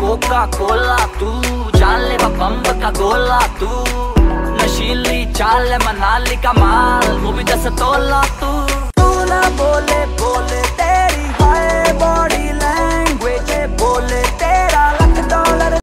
Coca Cola तू चाले बम्ब का गोला तू नशीली चाल मनाली का माल वो भी दस तोला तू